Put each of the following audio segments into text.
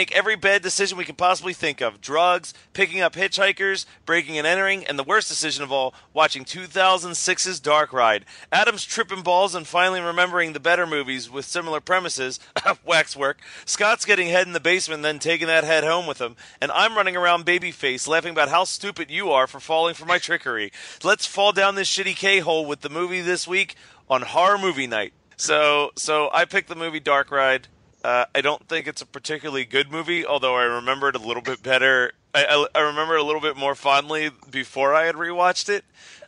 Make every bad decision we can possibly think of drugs, picking up hitchhikers, breaking and entering, and the worst decision of all, watching 2006's Dark Ride. Adam's tripping balls and finally remembering the better movies with similar premises, waxwork. Scott's getting head in the basement then taking that head home with him. And I'm running around babyface laughing about how stupid you are for falling for my trickery. Let's fall down this shitty K-hole with the movie this week on Horror Movie Night. So, so I picked the movie Dark Ride. Uh, I don't think it's a particularly good movie, although I remember it a little bit better. I, I, I remember it a little bit more fondly before I had rewatched it.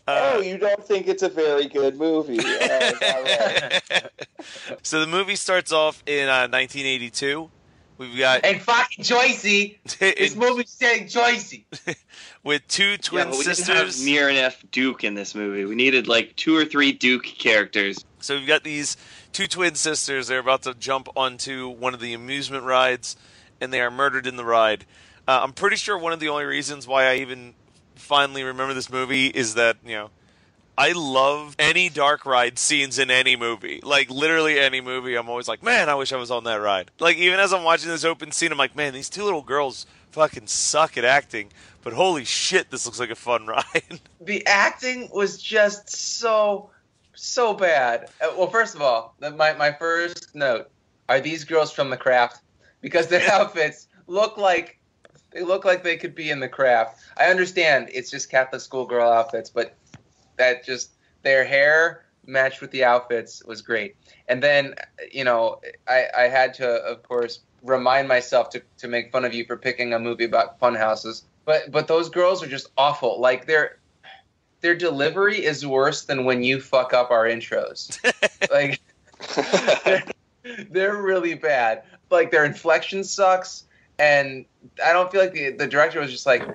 Uh, oh, you don't think it's a very good movie? Uh, right. so the movie starts off in uh, 1982. We've got and fucking Joycey. this movie's saying Joycey with two twin yeah, we sisters. Didn't have Mir and F Duke in this movie. We needed like two or three Duke characters. So we've got these two twin sisters. They're about to jump onto one of the amusement rides, and they are murdered in the ride. Uh, I'm pretty sure one of the only reasons why I even finally remember this movie is that you know I love any dark ride scenes in any movie. Like literally any movie, I'm always like, man, I wish I was on that ride. Like even as I'm watching this open scene, I'm like, man, these two little girls fucking suck at acting, but holy shit, this looks like a fun ride. The acting was just so so bad. Uh, well, first of all, my my first note are these girls from the craft because their outfits look like they look like they could be in the craft. I understand it's just Catholic schoolgirl outfits, but that just their hair matched with the outfits was great. And then, you know, I, I had to, of course, remind myself to, to make fun of you for picking a movie about fun houses. But but those girls are just awful. Like their their delivery is worse than when you fuck up our intros. like they're, they're really bad. Like their inflection sucks, and I don't feel like the the director was just like,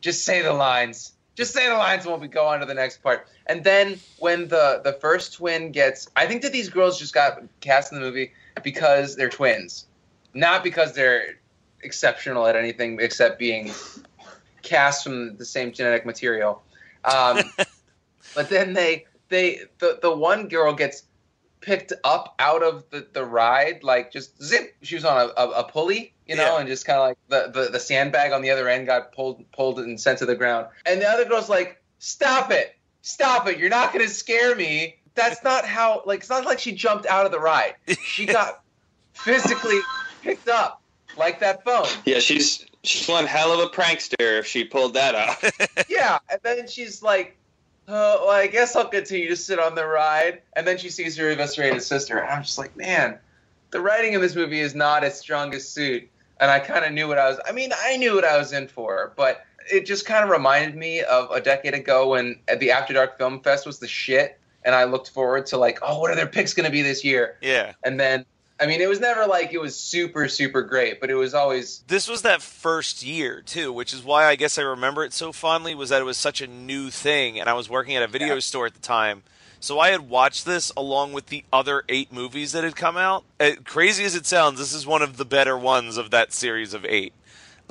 just say the lines just say the lines when we'll go on to the next part. And then when the the first twin gets, I think that these girls just got cast in the movie because they're twins, not because they're exceptional at anything except being cast from the same genetic material. Um, but then they they the the one girl gets picked up out of the, the ride, like just zip. She was on a, a, a pulley, you know, yeah. and just kind of like the, the, the sandbag on the other end got pulled pulled and sent to the ground. And the other girl's like, "Stop it, stop it! You're not gonna scare me." That's not how. Like it's not like she jumped out of the ride. She got physically picked up like that phone. Yeah, she's she's one hell of a prankster if she pulled that off. yeah, and then she's like oh, well, I guess I'll continue to sit on the ride. And then she sees her eviscerated sister. And I'm just like, man, the writing in this movie is not its strongest suit. And I kind of knew what I was, I mean, I knew what I was in for, but it just kind of reminded me of a decade ago when the After Dark Film Fest was the shit. And I looked forward to like, oh, what are their picks going to be this year? Yeah. And then I mean, it was never like it was super, super great, but it was always. This was that first year too, which is why I guess I remember it so fondly. Was that it was such a new thing, and I was working at a video yeah. store at the time, so I had watched this along with the other eight movies that had come out. As crazy as it sounds, this is one of the better ones of that series of eight.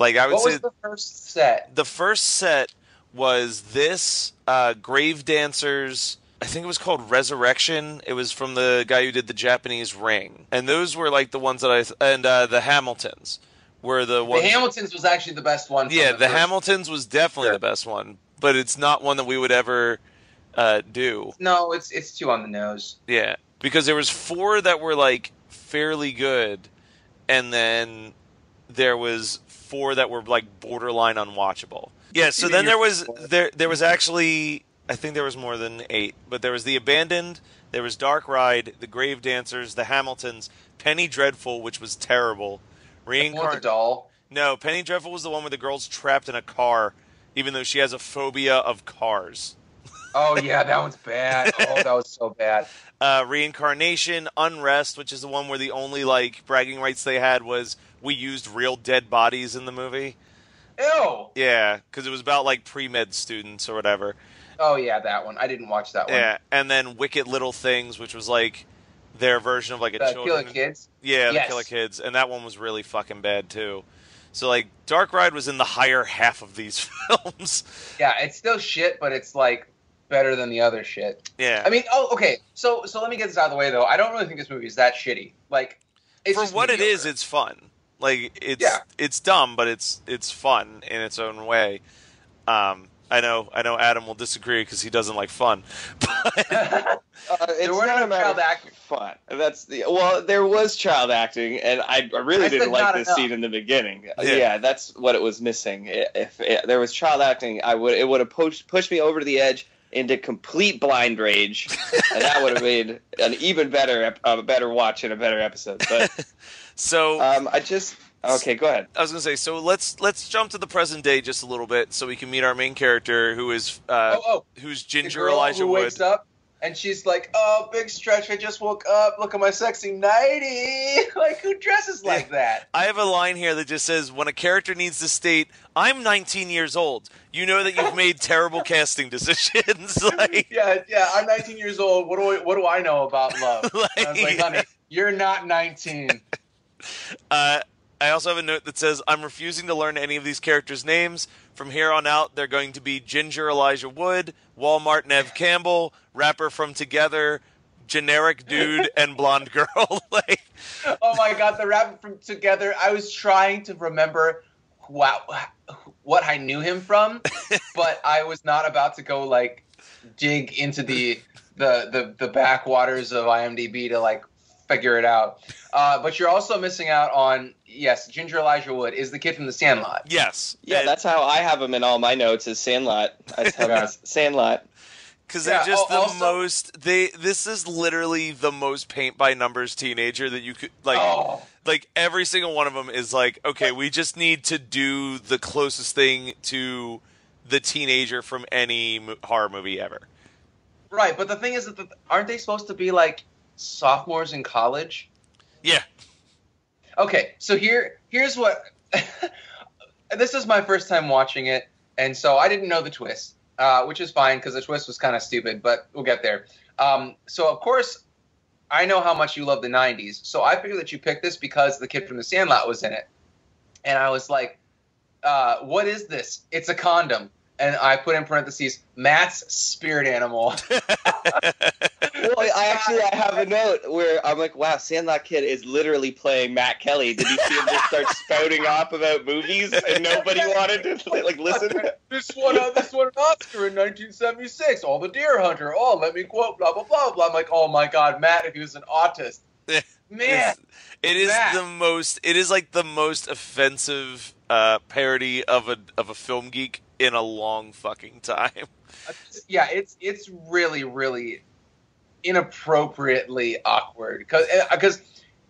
Like I would what say, was the first set? The first set was this uh, Grave Dancers I think it was called Resurrection. It was from the guy who did the Japanese Ring, and those were like the ones that I and uh, the Hamiltons were the ones. The Hamiltons was actually the best one. Yeah, the, the Hamiltons was definitely sure. the best one, but it's not one that we would ever uh, do. No, it's it's too on the nose. Yeah, because there was four that were like fairly good, and then there was four that were like borderline unwatchable. Yeah, so then there was there there was actually I think there was more than eight, but there was the Abandoned, there was Dark Ride, the Grave Dancers, the Hamiltons, Penny Dreadful, which was terrible. Reincarnation. doll. No, Penny Dreadful was the one where the girl's trapped in a car, even though she has a phobia of cars. oh yeah, that one's bad. Oh, that was so bad. Uh, Reincarnation, Unrest, which is the one where the only like bragging rights they had was we used real dead bodies in the movie. Ew. Yeah, because it was about like pre med students or whatever. Oh yeah, that one. I didn't watch that one. Yeah, and then Wicked Little Things, which was like their version of like a children. Killer Kids. Yeah, yes. the Killer Kids, and that one was really fucking bad too. So like Dark Ride was in the higher half of these films. Yeah, it's still shit, but it's like better than the other shit. Yeah. I mean, oh, okay. So so let me get this out of the way though. I don't really think this movie is that shitty. Like, for what mediocre. it is, it's fun. Like it's Yeah. it's dumb, but it's it's fun in its own way. Um, I know I know Adam will disagree because he doesn't like fun, but Uh, it's were not no a matter child of acting. fun. That's the well. There was child acting, and I, I really I didn't like this enough. scene in the beginning. Yeah. Yeah. that's what it was missing. I- If, if there was child acting, I would it would have pushed pushed me over to the edge into complete blind rage, and that would have made an even better a better watch and a better episode. But so um, I just okay. Go ahead. I was gonna say so let's let's jump to the present day just a little bit so we can meet our main character who is uh, oh, oh, who's the Ginger girl Elijah who Wood. wakes up and she's like, "Oh, big stretch! I just woke up. Look at my sexy nighty. like, who dresses like that?" I have a line here that just says, "When a character needs to state, I'm 19 years old, you know that you've made terrible casting decisions." like, yeah, yeah. I'm 19 years old. What do I, what do I know about love? like, I was like, honey, you're not 19. uh, I also have a note that says, "I'm refusing to learn any of these characters' names. From here on out, they're going to be Ginger Elijah Wood, Walmart Nev Campbell, rapper from Together." Generic dude and blonde girl. like, Oh my god, the rapper from Together. I was trying to remember wow, what I knew him from, but I was not about to go like dig into the the the, the backwaters of IMDb to like figure it out. Uh, but you're also missing out on yes, Ginger Elijah Wood is the kid from The Sandlot. yes, Yeah, that's how I have him in all my notes. Is Sandlot? I have Yeah. Sandlot. because Yeah, they're just al- the also- most. They this is literally the most paint by numbers teenager that you could like. oh, like every single one of them is like okay we just need to do the closest thing to the teenager from any mo- horror movie ever right. But the thing is that the, aren't they supposed to be like sophomores in college? yeah Okay, so here here's what this is my first time watching it, and so I didn't know the twist, uh, which is fine because the twist was kind of stupid, but we'll get there. Um, so of course, I know how much you love the '90s, so I figured that you picked this because the kid from The Sandlot was in it, and I was like, uh, "What is this? It's a condom." And I put in parentheses Matt's spirit animal. Well, I actually I have a note where I'm like, wow, Sandlot Kid is literally playing Matt Kelly. Did you see him just start spouting off about movies and nobody wanted to like listen? this one, uh, this one, an Oscar in 1976. All the Deer Hunter. Oh, let me quote blah blah blah blah. I'm like, oh my god, Matt, if he was an autist, man. It's- it is Matt. the most it is like the most offensive uh parody of a of a film geek in a long fucking time Yeah, it's it's really really inappropriately awkward because because.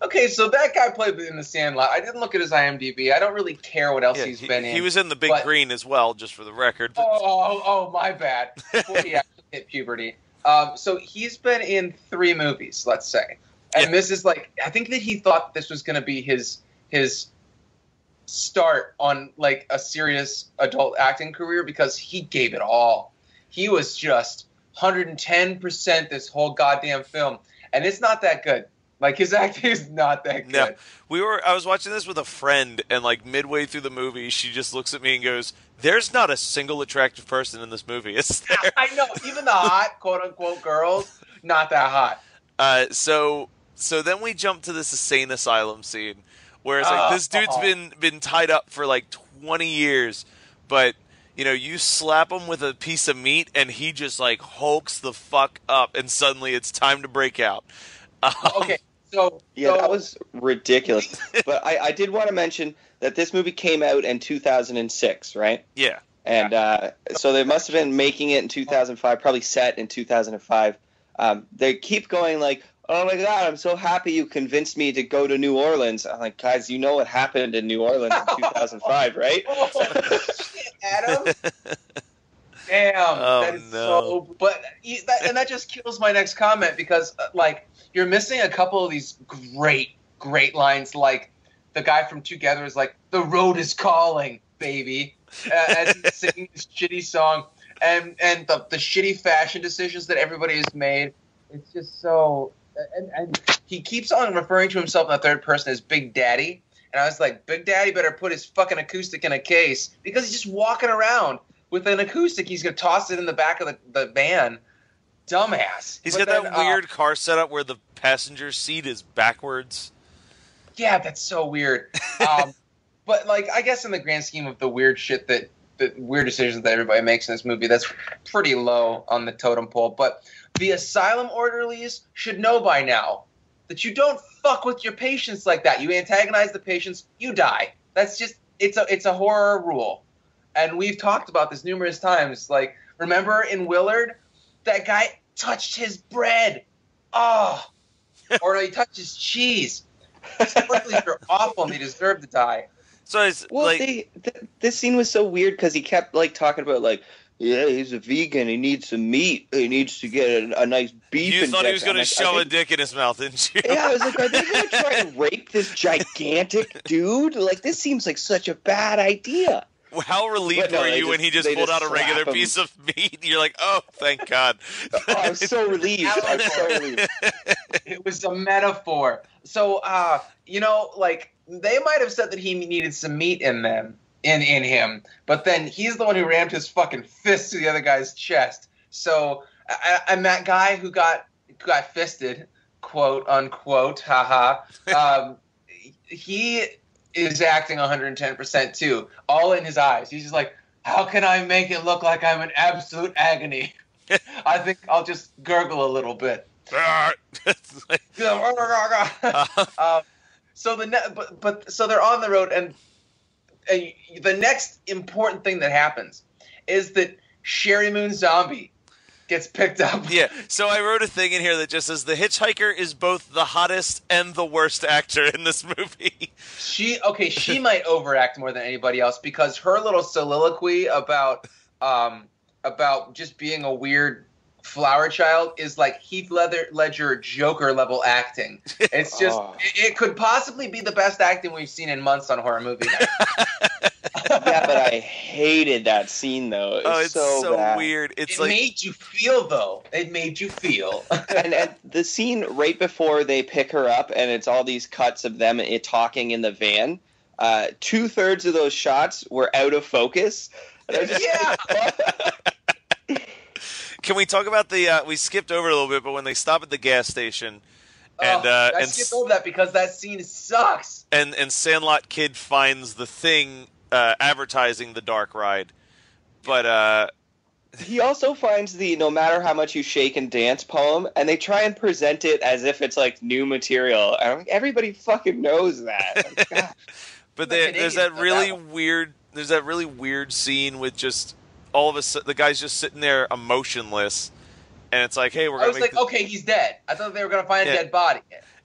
Okay, so that guy played in the Sandlot. I didn't look at his IMDb. I don't really care what else Yeah, he's he, been in. he was in the big but- green as well just for the record Oh, oh, oh, my bad. Before he hit puberty. Um, so he's been in three movies, let's say, and Yeah. this is like I think that he thought this was going to be his his start on like a serious adult acting career because he gave it all. He was just 110% this whole goddamn film, and it's not that good. Like his acting is not that good. No. we were i was watching this with a friend and like midway through the movie she just looks at me and goes there's not a single attractive person in this movie is there I know, even the hot quote unquote girls, not that hot. Uh, so so then we jump to this insane asylum scene where it's like Oh. this dude's been been tied up for like 20 years, but you know you slap him with a piece of meat and he just like hulks the fuck up, and suddenly it's time to break out. Um, Okay, so Yeah, so- that was ridiculous. but I, I did want to mention that this movie came out in 2006, right? yeah. And uh, so they must have been making it in 2005, probably set in 2005. Um, they keep going like, "Oh my God, I'm so happy you convinced me to go to New Orleans." I'm like, guys, you know what happened in New Orleans in 2005, right? Oh, shit, Adam. Damn, Oh, that is no. so. But that, and that just kills my next comment because, uh, like, you're missing a couple of these great, great lines. Like the guy from Together is like, "The road is calling, baby," uh, as he's singing this shitty song, and and the the shitty fashion decisions that everybody has made. It's just so. And, and he keeps on referring to himself in the third person as Big Daddy. And I was like, Big Daddy better put his fucking acoustic in a case because he's just walking around with an acoustic. He's gonna toss it in the back of the, the van. Dumbass. He's But got then, that uh, weird car setup where the passenger seat is backwards. yeah, that's so weird. Um, but like, I guess in the grand scheme of the weird shit that the weird decisions that everybody makes in this movie, that's pretty low on the totem pole. But the asylum orderlies should know by now that you don't fuck with your patients like that. You antagonize the patients, you die. That's just it's a it's a horror rule. And we've talked about this numerous times. Like, remember in Willard, that guy touched his bread. Oh, or he touched his cheese. Orderlies are awful and they deserve to die. So it's Well, like they, th- this scene was so weird because he kept like talking about like, yeah, he's a vegan. He needs some meat. He needs to get a, a nice beef. you thought he was injection." I'm going to shove are a dick in his mouth, didn't you? Yeah, I was like, are they going to try and rape this gigantic dude? Like, this seems like such a bad idea. How relieved But no, were they you when he just pulled just out a regular him. piece of meat? You're like, oh, thank God. Oh, I was so relieved. I was so relieved. It was a metaphor. So, uh, you know, like they might have said that he needed some meat in them, in in him, but then he's the one who rammed his fucking fist to the other guy's chest. So, I, I- and that guy who got got fisted, quote unquote, haha, um, he is acting 110% too, all in his eyes. He's just like, how can I make it look like I'm in absolute agony? I think I'll just gurgle a little bit. Um, so the ne- but, but so they're on the road and, and the next important thing that happens is that Sheri Moon Zombie gets picked up. yeah. So I wrote a thing in here that just says the hitchhiker is both the hottest and the worst actor in this movie. She okay, she might overact more than anybody else because her little soliloquy about um about just being a weird flower child is like Heath Ledger, Ledger Joker level acting. It's just Oh. it, it could possibly be the best acting we've seen in months on horror movie night. Yeah, but I hated that scene though. It oh, it's so, so, bad. weird. It's it like made you feel though. It made you feel. and, and the scene right before they pick her up, and it's all these cuts of them it talking in the van. Uh, Two thirds of those shots were out of focus. And I Yeah. Can we talk about the? Uh, we skipped over a little bit, but when they stop at the gas station, and Oh, uh, I and skipped over that because that scene sucks. and and Sandlot Kid finds the thing uh, advertising the dark ride, but uh, he also finds the "No matter how much you shake and dance" poem, and they try and present it as if it's like new material. Like, everybody fucking knows that. Like, but The there, there's that really that weird. There's that really weird scene with just all of a sudden the guy's just sitting there emotionless, and it's like, hey, we're I gonna I was make like, the- okay, he's dead. I thought they were gonna find a dead body.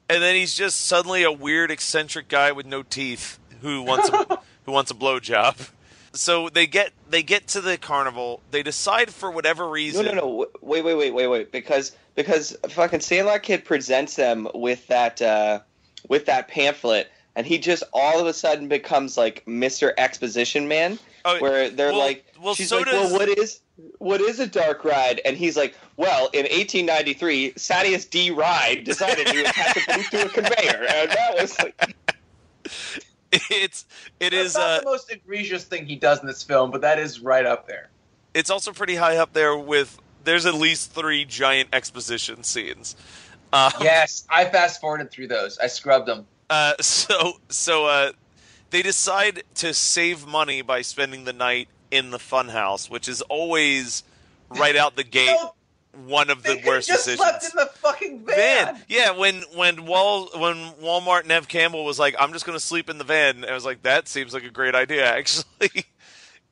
and then he's just suddenly a weird eccentric guy with no teeth who wants a, who wants a blowjob. So they get they get to the carnival. They decide for whatever reason. No, no, no. Wait, wait, wait, wait, wait. Because because fucking Sandlot Kid presents them with that uh, with that pamphlet, and he just all of a sudden becomes like Mr. Exposition Man, Oh, where they're well- like, well, she's so like, does- well, what is what is a dark ride? And he's like, well, in 1893, Sadius D. Ride decided to attach a booth to a conveyor, and that was like, it's it That's is not uh, the most egregious thing he does in this film, but that is right up there. it's also pretty high up there with. There's at least three giant exposition scenes. Um, Yes, I fast forwarded through those. I scrubbed them. Uh, so so uh, they decide to save money by spending the night in the funhouse, which is always right out the gate No, one of the worst just decisions. slept in the fucking van. van. Yeah, when when Wal when Walmart Nev Campbell was like, "I'm just going to sleep in the van," I was like, "That seems like a great idea, actually."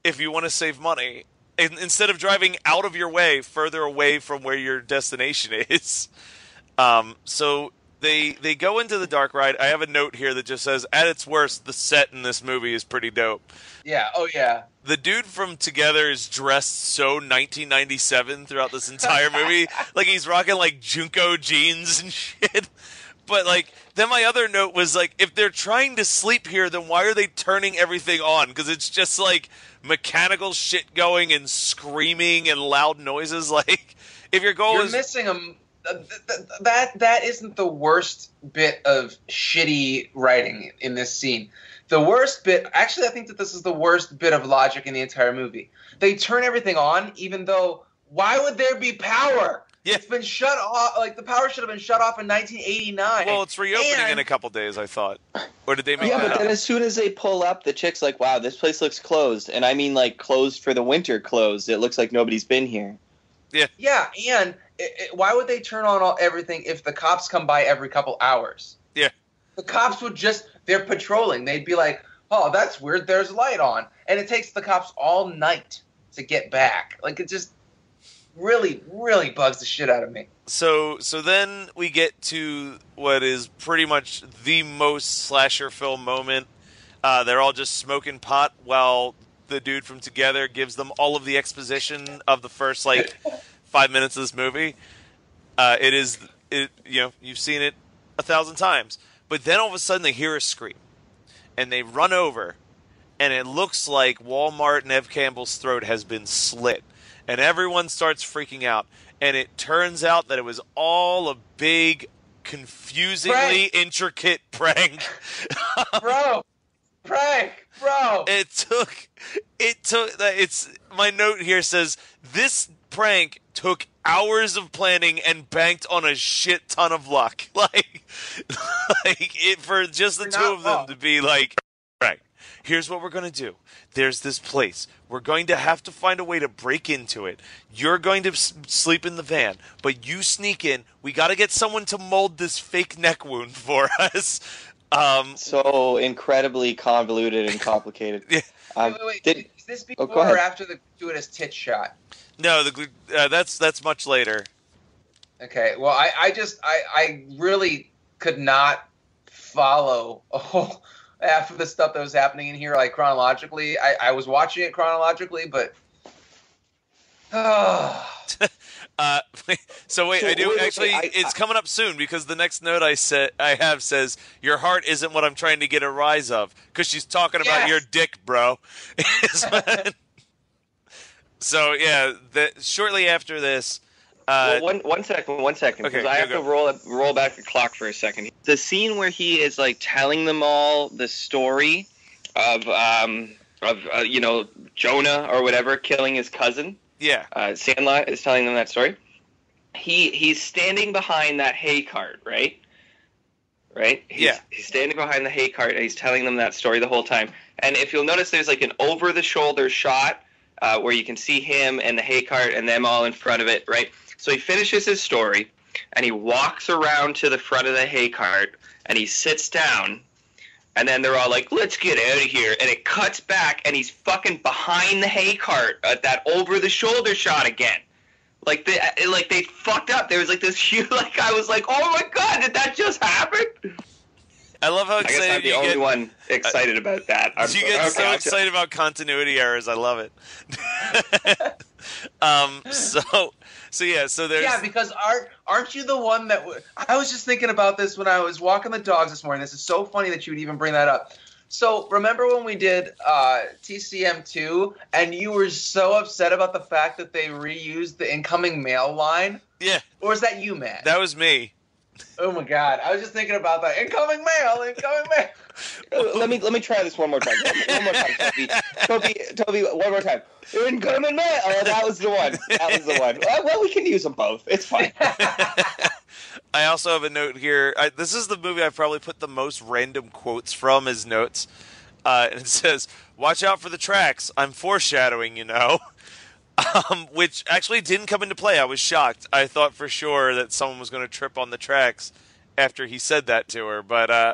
if you want to save money, in, instead of driving out of your way, further away from where your destination is. Um, so they they go into the dark ride. I have a note here that just says, "At its worst, the set in this movie is pretty dope." Yeah. Oh yeah. the dude from Together is dressed so 1997 throughout this entire movie. like he's rocking like JNCO jeans and shit. But like, then my other note was like, if they're trying to sleep here, then why are they turning everything on? Because it's just like mechanical shit going and screaming and loud noises. Like, if your goal You're is missing them. That that isn't the worst bit of shitty writing in this scene. The worst bit, actually, I think that this is the worst bit of logic in the entire movie. They turn everything on, even though why would there be power? Yeah. It's been shut off. Like the power should have been shut off in 1989. Well, it's reopening And- in a couple days, I thought. Or did they make Yeah, that but then as soon as they pull up, the chick's like, "Wow, this place looks closed," and I mean like closed for the winter, closed. It looks like nobody's been here. Yeah. Yeah, and it, it, why would they turn on all, everything if the cops come by every couple hours? Yeah. The cops would just they're patrolling. They'd be like, "Oh, that's weird. There's light on," and it takes the cops all night to get back. Like it just really, really bugs the shit out of me. So so then we get to what is pretty much the most slasher film moment. Uh, they're all just smoking pot while the dude from Together gives them all of the exposition of the first like five minutes of this movie. Uh, it is it you know you've seen it a thousand times, but then all of a sudden they hear a scream, and they run over, and it looks like Walmart Nev Campbell's throat has been slit, and everyone starts freaking out. And it turns out that it was all a big, confusingly Prank. intricate prank. Bro, prank, bro. it took, it took. It's my note here says this prank took hours of planning and banked on a shit ton of luck. Like, like it for just the You're two of them wrong. to be like, right. Here's what we're gonna do. There's this place. We're going to have to find a way to break into it. You're going to s- sleep in the van, but you sneak in. We got to get someone to mold this fake neck wound for us. Um, So incredibly convoluted and complicated. Yeah. Um, wait, wait, wait. did, Is this Oh, before go ahead. or after the gratuitous tit shot? no, the uh, that's that's much later. Okay. Well, I, I just I, I really could not follow oh, half of the stuff that was happening in here like chronologically. I, I was watching it chronologically, but Uh, so wait, So I do wait, wait, actually. wait, I- it's I- coming up soon because the next note I said I have says your heart isn't what I'm trying to get a rise of because she's talking about Yes. your dick, bro. so yeah, the, shortly after this, uh, well, one one second, one second, okay, because I have go. to roll roll back the clock for a second. The scene where he is like telling them all the story of um of uh, you know Jonah or whatever killing his cousin. Yeah, Uh, Sandlot is telling them that story. He he's standing behind that hay cart, right? Right. He's, Yeah. He's standing behind the hay cart and he's telling them that story the whole time. And if you'll notice, there's like an over the shoulder shot uh, where you can see him and the hay cart and them all in front of it, right? So he finishes his story and he walks around to the front of the hay cart and he sits down. And then they're all like, let's get out of here. And it cuts back and he's fucking behind the hay cart at that over the shoulder shot again. Like they, uh, like they fucked up. There was like this huge, like I was like, oh my god, did that just happen? I love how I guess I'm the you only get. one uh, excited about that. I'm you get okay, so I'll- excited about continuity errors. I love it. um. So. So yeah. So there's. yeah, because aren't aren't you the one that w- I was just thinking about this when I was walking the dogs this morning. This is so funny that you would even bring that up. So remember when we did uh, TCM two, and you were so upset about the fact that they reused the incoming mail line, yeah. or was that you, Matt? That was me. Oh my god, I was just thinking about that incoming mail, incoming mail. Let me let me try this one more time. One more time, Toby. Toby, Toby, one more time. Incoming mail. Oh, that was the one. That was the one. Well, well, we can use them both. It's fine. I also have a note here. I, this is the movie I probably put the most random quotes from as notes. Uh, and it says, "Watch out for the tracks." I'm foreshadowing, you know, um, which actually didn't come into play. I was shocked. I thought for sure that someone was going to trip on the tracks after he said that to her. But uh,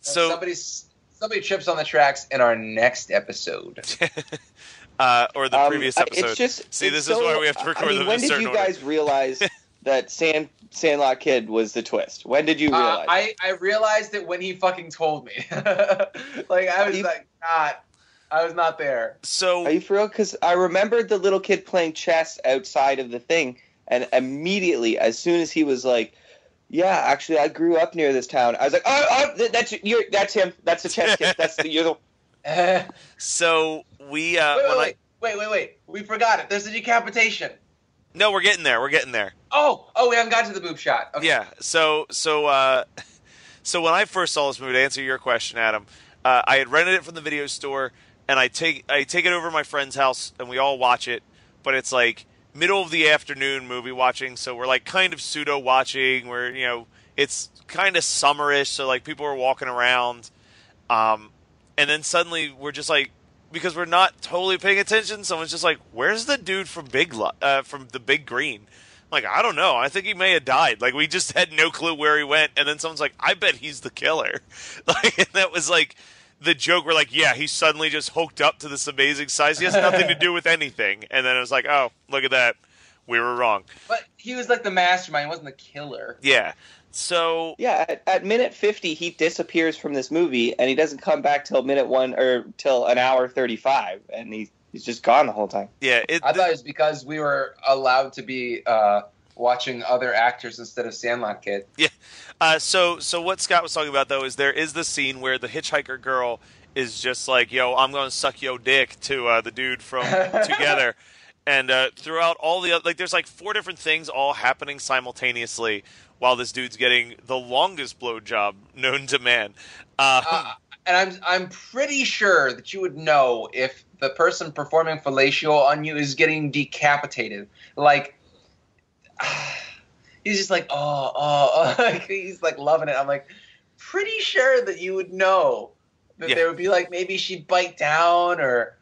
so somebody's somebody trips on the tracks in our next episode. uh, or the Um, previous episode. It's just See, it's this is why we have to record I mean, them when in a did certain you order. guys realize that Sand Sandlot Kid was the twist? When did you Uh, realize? I I realized it when he fucking told me. like I was You- like not, I was not there. so Are you for real? Because I remembered the little kid playing chess outside of the thing, and immediately, as soon as he was like, "Yeah, actually, I grew up near this town," I was like, "Oh, oh that's you're that's him. That's the chess kid. That's the, you're the." wait, so we uh, wait, when I wait, wait, wait, wait. We forgot it. There's a decapitation. no, we're getting there. We're getting there. Oh, oh, we haven't got to the boob shot. Okay. Yeah. So so uh, so when I first saw this movie, to answer your question, Adam, uh, I had rented it from the video store, and I take I take it over my friend's house, and we all watch it. But it's like middle of the afternoon movie watching, so we're like kind of pseudo watching. We're you know it's kind of summerish, so like people are walking around, um, and then suddenly we're just like because we're not totally paying attention. Someone's just like, "Where's the dude from Big Lo- uh, from the Big Green?" Like I don't know. I think he may have died. Like we just had no clue where he went, and then someone's like, "I bet he's the killer." Like that was like the joke. We're like, "Yeah, he suddenly just hooked up to this amazing size. He has nothing to do with anything." And then it was like, "Oh, look at that, we were wrong." But he was like the mastermind. He wasn't the killer. Yeah. So Yeah, at, at minute 50, he disappears from this movie, and he doesn't come back till minute one or till an hour 35, and he, he's just gone the whole time. yeah, it, I thought it was because we were allowed to be uh, watching other actors instead of Sandlot Kid. Uh, so, so what Scott was talking about though is there is the scene where the hitchhiker girl is just like, "Yo, I'm going to suck yo dick" to uh, the dude from Together, and uh, throughout all the like, there's like four different things all happening simultaneously while this dude's getting the longest blowjob known to man. Um, Uh, and I'm I'm pretty sure that you would know if the person performing fellatio on you is getting decapitated. Like he's just like oh oh, oh. he's like loving it. I'm like pretty sure that you would know that Yeah. there would be like maybe she'd bite down or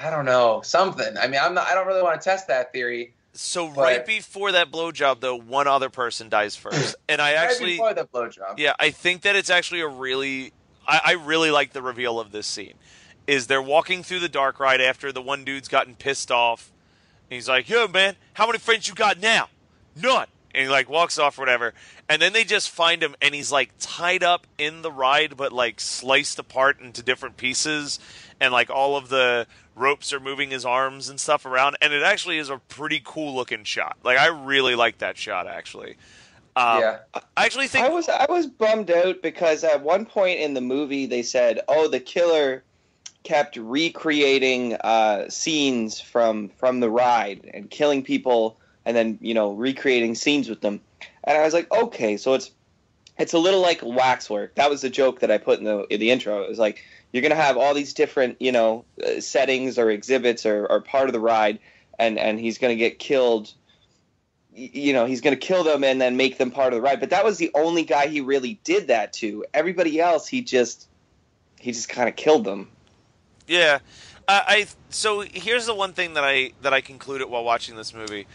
I don't know something. I mean I'm not I don't really want to test that theory. so but- right before that blowjob though, one other person dies first, and I Right actually before the blowjob. Yeah, I think that it's actually a really, I, I really like the reveal of this scene. Is they're walking through the dark ride after the one dude's gotten pissed off. And he's like, "Yo, man, how many friends you got now? None." And he like walks off or whatever. And then they just find him, and he's like tied up in the ride, but like sliced apart into different pieces, and like all of the ropes are moving his arms and stuff around. And it actually is a pretty cool looking shot. Like I really like that shot actually. Um, yeah. I actually think I was I was bummed out because at one point in the movie they said, "Oh, the killer kept recreating uh, scenes from from the ride and killing people, and then you know recreating scenes with them." And I was like, "Okay, so it's it's a little like waxwork." That was the joke that I put in the in the intro. It was like you're gonna have all these different you know uh, settings or exhibits or, or part of the ride, and and he's gonna get killed you know he's going to kill them and then make them part of the ride but that was the only guy he really did that to everybody else he just he just kind of killed them Yeah, I, I. So here's the one thing that I that I concluded while watching this movie,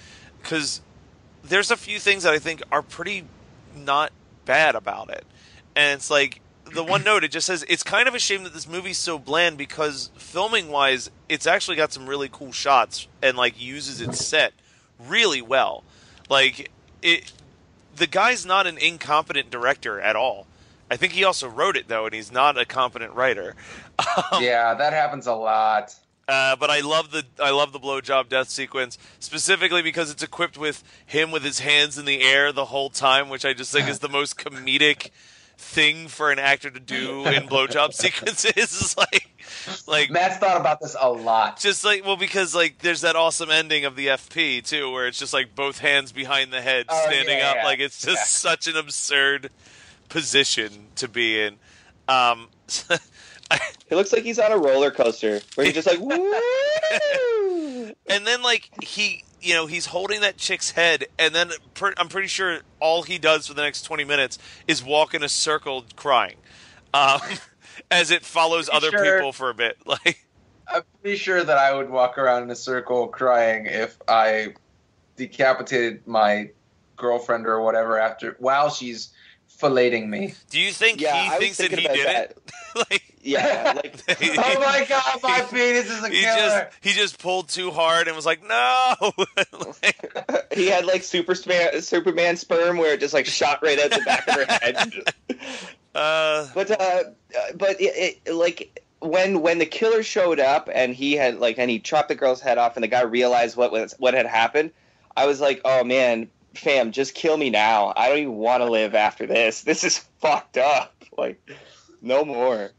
because there's a few things that I think are pretty not bad about it, and it's like the one note it just says it's kind of a shame that this movie's so bland because filming wise, it's actually got some really cool shots and like uses its set really well. Like it, the guy's not an incompetent director at all. I think he also wrote it though, and he's not a competent writer. Um, yeah, that happens a lot. Uh, but I love the I love the blowjob death sequence specifically because it's equipped with him with his hands in the air the whole time, which I just think is the most comedic thing for an actor to do in blowjob sequences. Is like, like Matt's thought about this a lot. just like well because like there's that awesome ending of the FP too, where it's just like both hands behind the head Oh, standing yeah, up. yeah. Like it's just Yeah. such an absurd position to be in. Um, it looks like he's on a roller coaster where he's just like Woo! and then like he you know he's holding that chick's head and then per, i'm pretty sure all he does for the next 20 minutes is walk in a circle crying um, as it follows Pretty other sure- people for a bit like I'm pretty sure that I would walk around in a circle crying if I decapitated my girlfriend or whatever after while she's filleting me. do you think yeah he I thinks that he did that. it like yeah like oh my god, my penis is a he killer. just he just pulled too hard and was like no Like, he had like Superman Superman sperm where it just like shot right out the back of her head uh, But uh, uh, but it, it, like when when the killer showed up and he had like and he chopped the girl's head off and the guy realized what was what had happened, I was like, oh man, fam, just kill me now. I don't even want to live after this. This is fucked up. Like, no more.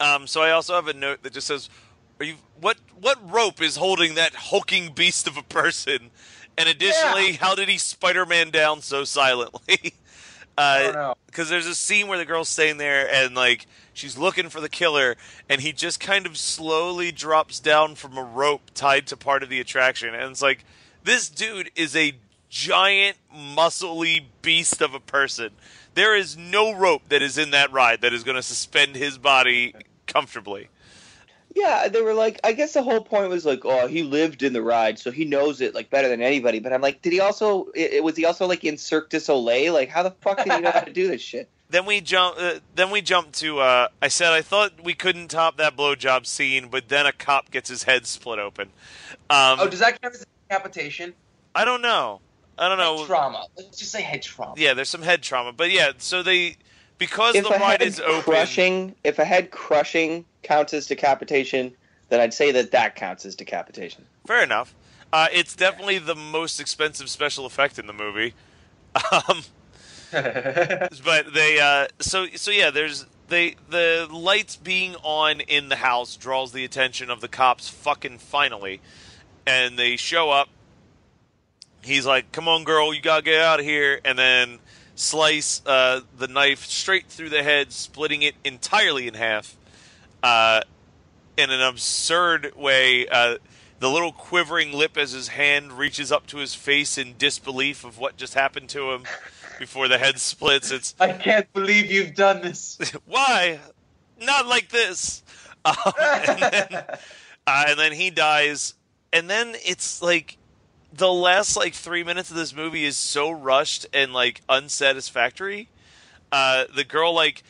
um, so i also have a note that just says are you what what rope is holding that hulking beast of a person and additionally how did he spider-man down so silently I Uh, because there's a scene where the girl's staying there and like she's looking for the killer and he just kind of slowly drops down from a rope tied to part of the attraction and it's like this dude is a giant muscly beast of a person there is no rope that is in that ride that is going to suspend his body comfortably Yeah, they were like, I guess the whole point was like, oh, he lived in the ride, so he knows it like better than anybody. But I'm like, did he also? It, it- was he also like in Cirque du Soleil? Like, how the fuck did he know how to do this shit? then we jump uh, then we jump to uh, i said i thought we couldn't top that blowjob scene but then a cop gets his head split open um, Oh, does that count as decapitation? i don't know i don't know Head trauma. Let's just say head trauma. Yeah, there's some head trauma, but yeah, so they because If the a ride head is open. crushing, if a head crushing counts as decapitation, then I'd say that that counts as decapitation. Fair enough. Uh, it's definitely the most expensive special effect in the movie. Um, but they uh, so so yeah, there's they the lights being on in the house draws the attention of the cops. Fucking finally, and they show up. He's like, "Come on, girl, you gotta get out of here," and then slice uh, the knife straight through the head, splitting it entirely in half. Uh, in an absurd way. Uh, the little quivering lip as his hand reaches up to his face in disbelief of what just happened to him before the head splits. It's I can't believe you've done this. why not like this. Um, and, then, uh, and then he dies, and then it's like the last like three minutes of this movie is so rushed and like unsatisfactory. Uh, the girl like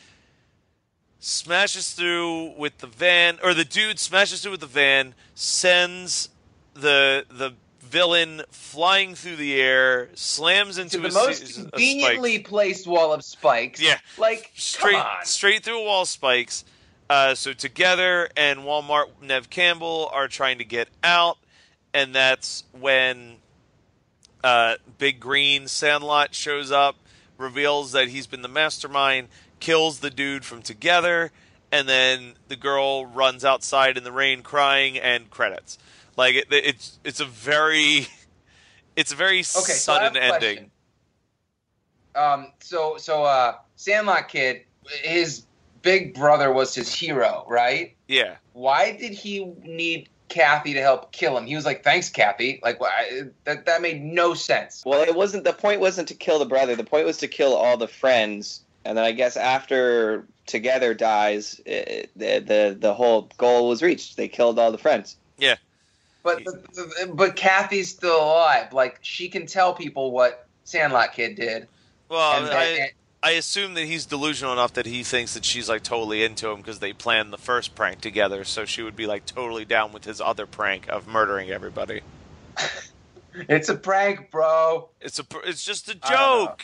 smashes through with the van, or the dude smashes through with the van, sends the the villain flying through the air, slams into to the a most se- a spike. conveniently placed wall of spikes. Yeah. Like, straight straight through a wall of spikes. Uh, so together and Walmart Nev Campbell are trying to get out, and that's when uh, Big Green Sandlot shows up, reveals that he's been the mastermind, kills the dude from Together, and then the girl runs outside in the rain crying and credits. Like it, it's it's a very it's a very Okay, sudden a ending. question. Um, so so uh, Sandlot Kid, his big brother was his hero, right? Yeah. Why did he need Kathy to help kill him? He was like, "Thanks, Kathy." Like why- that that made no sense. Well, it wasn't. The point wasn't to kill the brother. The point was to kill all the friends. And then I guess after Together dies, it, the, the the whole goal was reached. They killed all the friends. Yeah. But but Kathy's still alive. Like she can tell people what Sandlot Kid did. Well, and, I, and- I assume that he's delusional enough that he thinks that she's like totally into him because they planned the first prank together. So she would be like totally down with his other prank of murdering everybody. it's a prank, bro. It's a pr- it's just a joke.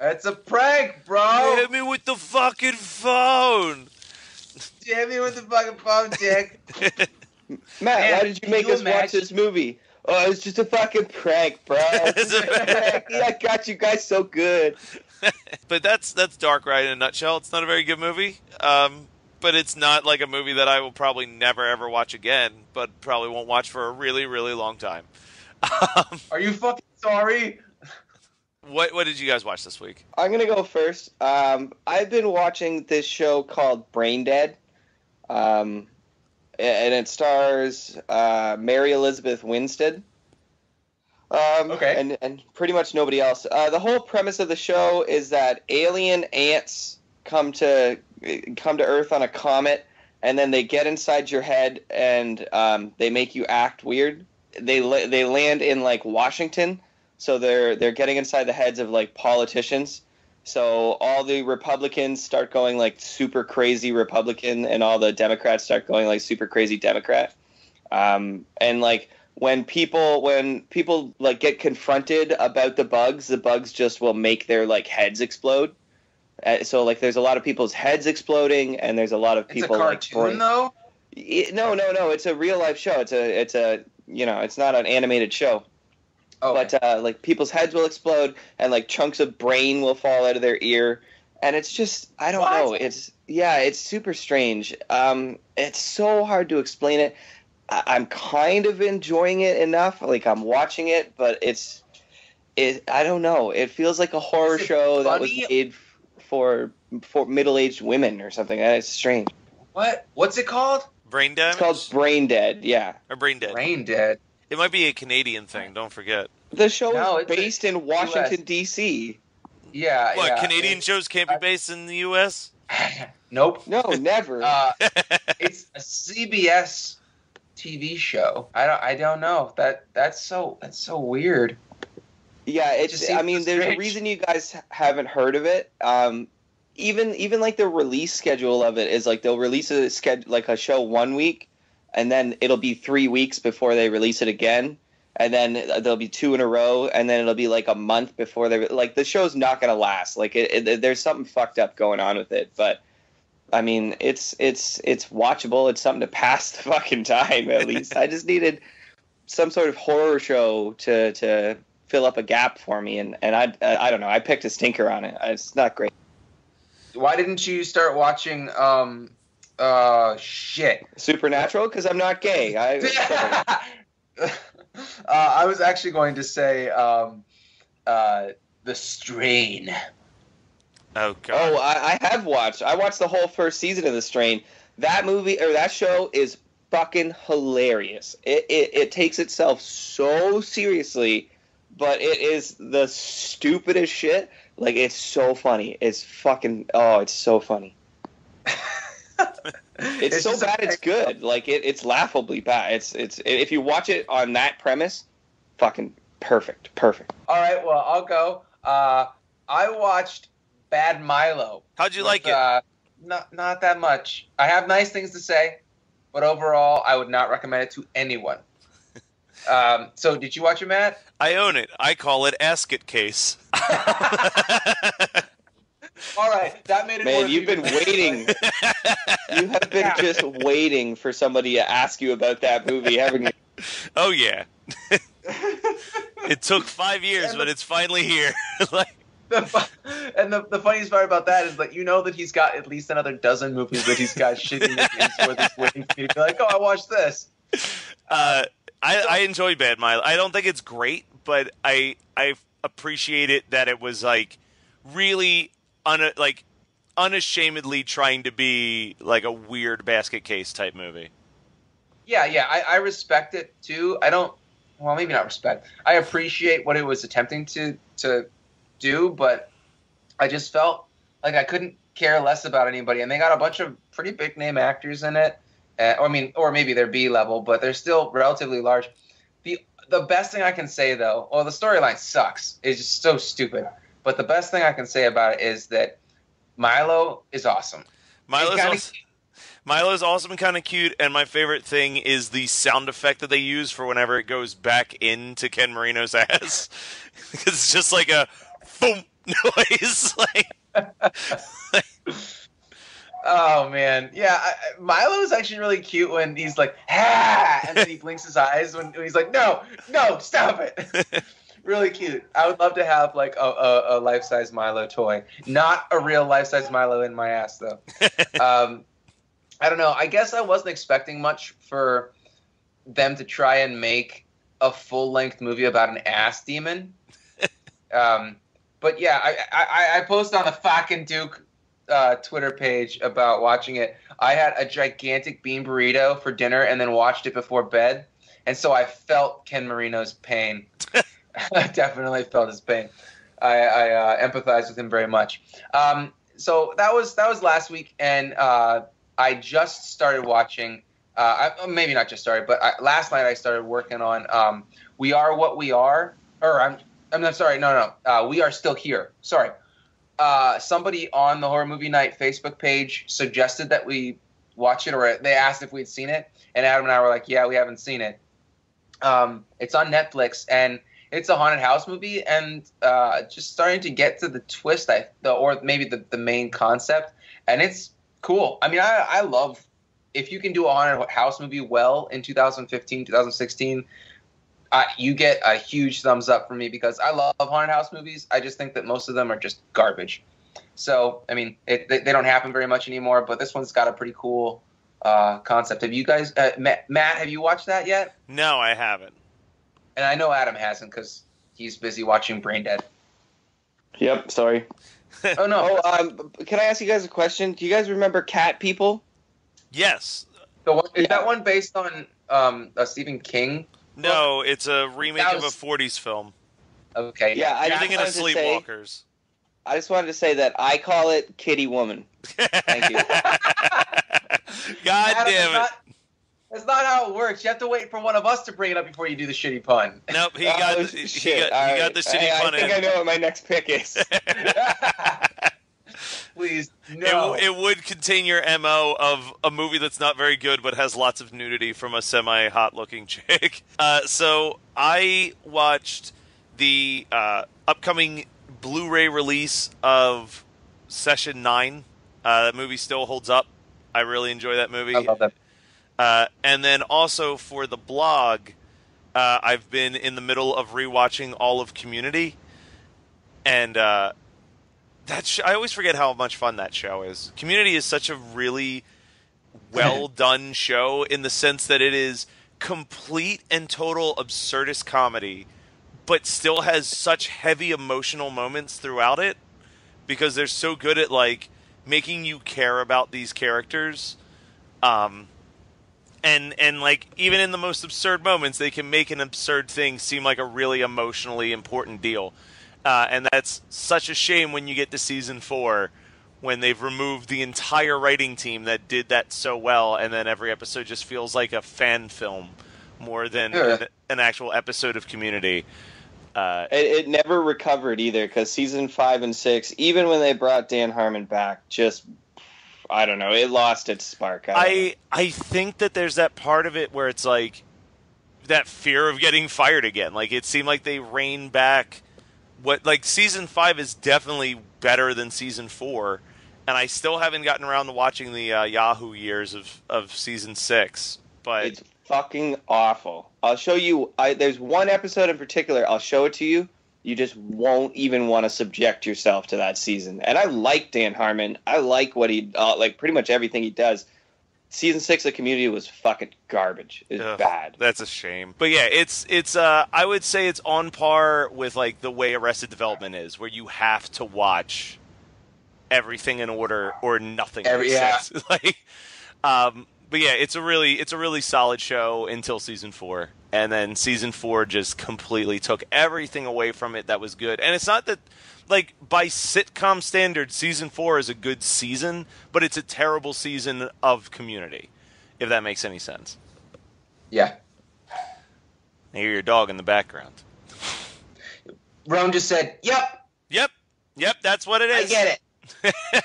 It's a prank, bro. Hit me with the fucking phone. Hit me with the fucking phone, Dick. Matt, Man, why did you make you us watch this movie? Oh, it's just a fucking prank, bro. It's a prank. yeah, I got you guys so good. but that's that's Dark Ride in a nutshell. It's not a very good movie. Um, but it's not like a movie that I will probably never ever watch again. But probably won't watch for a really really long time. Um, Are you fucking sorry? what what did you guys watch this week? I'm gonna go first. Um, I've been watching this show called Brain Dead, um, and it stars uh, Mary Elizabeth Winstead. Um, Okay. And and pretty much nobody else. Uh, the whole premise of the show is that alien ants come to come to Earth on a comet, and then they get inside your head and um, they make you act weird. They they land in like Washington, so they're they're getting inside the heads of like politicians. So all the Republicans start going like super crazy Republican, and all the Democrats start going like super crazy Democrat. Um, and like when people when people like get confronted about the bugs, the bugs just will make their like heads explode. Uh, so like there's a lot of people's heads exploding, and there's a lot of people. It's a like cartoon, brain- though. it- no, no, no. It's a real life show. It's a, it's a, you know, it's not an animated show. Oh, But uh, like people's heads will explode, and like chunks of brain will fall out of their ear, and it's just, I don't What? know. It's yeah, it's super strange. Um, it's so hard to explain it. I- I'm kind of enjoying it enough. Like I'm watching it, but it's, it I don't know. It feels like a horror Is it show that was made for for middle-aged women or something. It's strange. What? What's it called? Brain dead. It's called Brain Dead. Yeah. or brain dead. Brain Dead. It might be a Canadian thing. Don't forget. The show No, is it's based in Washington D.C. Yeah. What yeah. Canadian shows can't be based in the U.S. nope. No, never. Uh, it's a CBS TV show. I don't. I don't know. That that's so that's so weird. yeah, it it's. I mean, so there's a reason you guys haven't heard of it. Um, even even like the release schedule of it is like they'll release a schedule like a show one week, and then it'll be three weeks before they release it again, and then there'll be two in a row, and then it'll be like a month before they like the show's not gonna last. Like it, it, there's something fucked up going on with it, but. I mean, it's it's it's watchable. It's something to pass the fucking time. At least I just needed some sort of horror show to to fill up a gap for me, and and I I don't know. I picked a stinker on it. It's not great. Why didn't you start watching? Um. Uh. Shit. Supernatural because I'm not gay. I uh, I was actually going to say. Um. Uh. The Strain. Oh god. oh I, I have watched. I watched the whole first season of The Strain. That movie or that show is fucking hilarious. It it, it takes itself so seriously, but it is the stupidest shit. Like it's so funny. It's fucking oh, it's so funny. It's, so bad it's good. Like it, it's laughably bad. It's it's if you watch it on that premise, fucking perfect, perfect. All right. Well, I'll go. Uh. I watched Bad Milo. How'd you like it? Uh, not not that much. I have nice things to say, but overall, I would not recommend it to anyone. Um, so, did you watch it, Matt? I own it. I call it Asket Case. All right, that made it. Man, worth you've been waiting. You have been Yeah. just waiting for somebody to ask you about that movie, haven't you? oh yeah. It took five years, but it's finally here. like, The and the, the funniest part about that is that you know that he's got at least another dozen movies that he's got shitty movies where he's waiting for you to be like, oh, I watched this. uh, I, I enjoyed Bad Milo. I don't think it's great, but I I appreciate it that it was like really un like unashamedly trying to be like a weird basket case type movie. Yeah, yeah, I, I respect it too. I don't. Well, maybe not respect. I appreciate what it was attempting to to do, but I just felt like I couldn't care less about anybody. And they got a bunch of pretty big name actors in it. Uh, or I mean, or maybe they're B level, but they're still relatively large. the The best thing I can say though, well, the storyline sucks. It's just so stupid. But the best thing I can say about it is that Milo is awesome. Milo's also, Milo's awesome and kind of cute, and my favorite thing is the sound effect that they use for whenever it goes back into Ken Marino's ass. it's just like a boom noise. like, Oh man, yeah. I, I- Milo's actually really cute when he's like, "Ha!" and then he blinks his eyes when, when he's like, "No, no, stop it." really cute. I would love to have like a, a, a life size Milo toy, not a real life size Milo in my ass though. um, I don't know. I guess I wasn't expecting much for them to try and make a full length movie about an ass demon. um, but yeah, I, I, I posted on the fucking Duke uh, Twitter page about watching it. I had a gigantic bean burrito for dinner and then watched it before bed, and so I felt Ken Marino's pain. I definitely felt his pain. I, I uh, empathize with him very much. Um, so that was that was last week, and uh, I just started watching. Uh, I, maybe not just started, but I, last night I started working on um, "We Are What We Are." Or I'm I'm not sorry, no, no, uh, we are still here. Sorry, uh, somebody on the horror movie night Facebook page suggested that we watch it, or they asked if we'd seen it, and Adam and I were like, "Yeah, we haven't seen it." Um, it's on Netflix, and it's a haunted house movie, and uh, just starting to get to the twist, I the, or maybe the, the main concept, and it's cool. I mean, I, I love if you can do a haunted house movie well in 2015, 2016. I, you get a huge thumbs up from me because I love haunted house movies. I just think that most of them are just garbage. So, I mean, it, they, they don't happen very much anymore, but this one's got a pretty cool uh, concept. Have you guys, uh, Matt, Matt, have you watched that yet? no, I haven't. And I know Adam hasn't because he's busy watching Brain Dead. Yep. Sorry. Oh no, Oh, um, can I ask you guys a question? Do you guys remember Cat People? Yes. the one, is yeah. that one based on um, a Stephen King? No, it's a remake That of a 40s film. Okay, Yeah, I You're just thinking of wanted to say- Sleepwalkers. I just wanted to say that I call it Kitty Woman. Thank you. God Adam, damn it. Not, that's not how it works. You have to wait for one of us to bring it up before you do the shitty pun. Nope, he Oh, got, the, he got, he All got the shitty I, pun I think in. I know what my next pick is. Please, no. It, it would contain your MO of a movie that's not very good but has lots of nudity from a semi hot looking chick. Uh, so I watched the uh, upcoming Blu ray release of Session 9. Uh, that movie still holds up. I really enjoy that movie. I love that. Uh, and then also for the blog, uh, I've been in the middle of rewatching all of Community, and uh, that sh- I always forget how much fun that show is. Community is such a really well done show in the sense that it is complete and total absurdist comedy, but still has such heavy emotional moments throughout it because they're so good at like making you care about these characters. Um, and and like even in the most absurd moments, they can make an absurd thing seem like a really emotionally important deal. Uh, and that's such a shame when you get to season four, when they've removed the entire writing team that did that so well, and then every episode just feels like a fan film more than Yeah. an, an actual episode of Community. Uh, It, it never recovered either because season five and six, even when they brought Dan Harmon back, just I don't know, it lost its spark. don't. I I think that there's that part of it where it's like that fear of getting fired again. Like it seemed like they reined back what like season 5 is definitely better than season 4 and I still haven't gotten around to watching the uh, Yahoo years of of season 6. But it's fucking awful. I'll show you. I, there's one episode in particular. I'll show it to you. You just won't even want to subject yourself to that season. And I like Dan Harmon. I like what he uh, like. Pretty much everything he does. Season six of Community was fucking garbage. It's Ugh, bad. That's a shame. But yeah, it's it's uh I would say it's on par with like the way Arrested Development is, where you have to watch everything in order or nothing Every- makes yeah. sense. like um but yeah, it's a really it's a really solid show until season 4. And then season 4 just completely took everything away from it that was good. And it's not that like by sitcom standards season 4 is a good season, but it's a terrible season of community. If that makes any sense. Yeah. I hear your dog in the background. Roan just said, "Yep, Yep. Yep, that's what it is. I get it."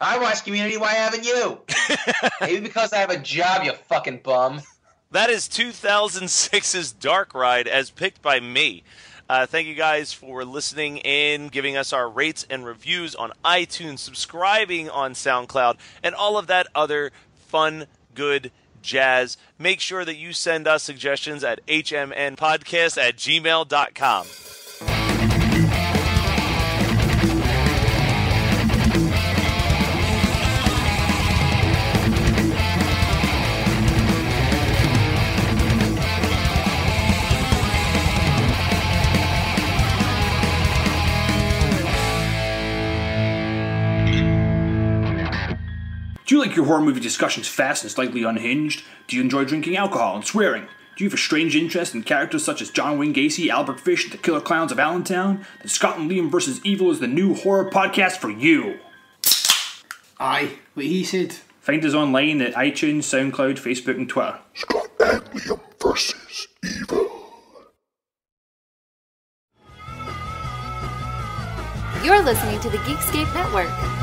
I watch Community. Why haven't you? Maybe because I have a job, you fucking bum. That is 2006's Dark Ride as picked by me. Uh, thank you guys for listening in, giving us our rates and reviews on iTunes, subscribing on SoundCloud, and all of that other fun, good jazz. Make sure that you send us suggestions at hmnpodcast at gmail.com. Do you like your horror movie discussions fast and slightly unhinged? Do you enjoy drinking alcohol and swearing? Do you have a strange interest in characters such as John Wayne Gacy, Albert Fish, and the Killer Clowns of Allentown? Then Scott and Liam vs. Evil is the new horror podcast for you. Aye, what he said. Find us online at iTunes, SoundCloud, Facebook, and Twitter. Scott and Liam versus Evil. You're listening to the Geekscape Network.